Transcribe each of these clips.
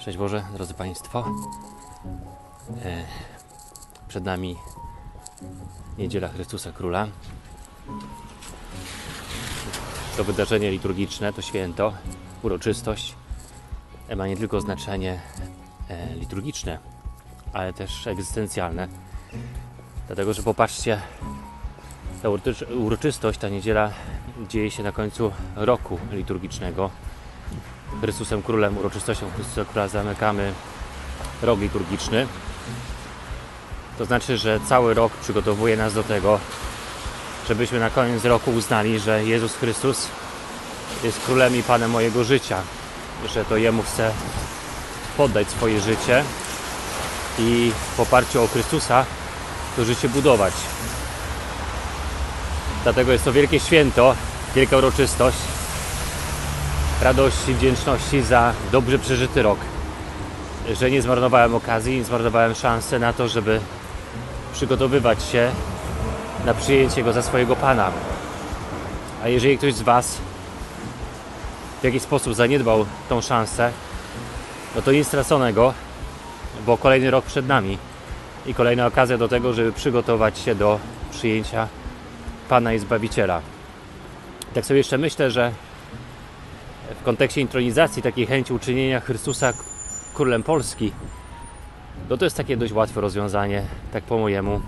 Szczęść Boże, drodzy Państwo. E, Przed nami Niedziela Chrystusa Króla. To wydarzenie liturgiczne, to święto, uroczystość e, ma nie tylko znaczenie e, liturgiczne, ale też egzystencjalne. Dlatego, że popatrzcie, ta uroczystość, ta niedziela dzieje się na końcu roku liturgicznego. Chrystusem Królem, uroczystością Chrystusa Króla zamykamy rok liturgiczny. To znaczy, że cały rok przygotowuje nas do tego, żebyśmy na koniec roku uznali, że Jezus Chrystus jest Królem i Panem mojego życia, że to Jemu chcę poddać swoje życie i w oparciu o Chrystusa to życie budować. Dlatego jest to wielkie święto, wielka uroczystość radości, wdzięczności za dobrze przeżyty rok. Że nie zmarnowałem okazji, nie zmarnowałem szansy na to, żeby przygotowywać się na przyjęcie go za swojego Pana. A jeżeli ktoś z Was w jakiś sposób zaniedbał tą szansę, no to nic straconego, bo kolejny rok przed nami i kolejna okazja do tego, żeby przygotować się do przyjęcia Pana i Zbawiciela. Tak sobie jeszcze myślę, że w kontekście intronizacji, takiej chęci uczynienia Chrystusa królem Polski, no to jest takie dość łatwe rozwiązanie, tak po mojemu,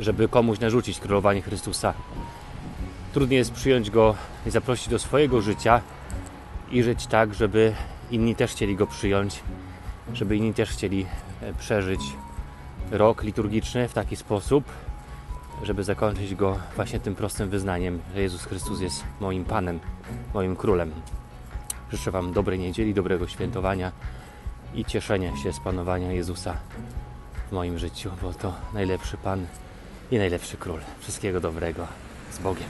żeby komuś narzucić królowanie Chrystusa. Trudniej jest przyjąć go i zaprosić do swojego życia i żyć tak, żeby inni też chcieli go przyjąć, żeby inni też chcieli e, przeżyć rok liturgiczny w taki sposób, żeby zakończyć go właśnie tym prostym wyznaniem, że Jezus Chrystus jest moim Panem, moim Królem. Życzę Wam dobrej niedzieli, dobrego świętowania i cieszenia się z panowania Jezusa w moim życiu, bo to najlepszy Pan i najlepszy Król. Wszystkiego dobrego z Bogiem.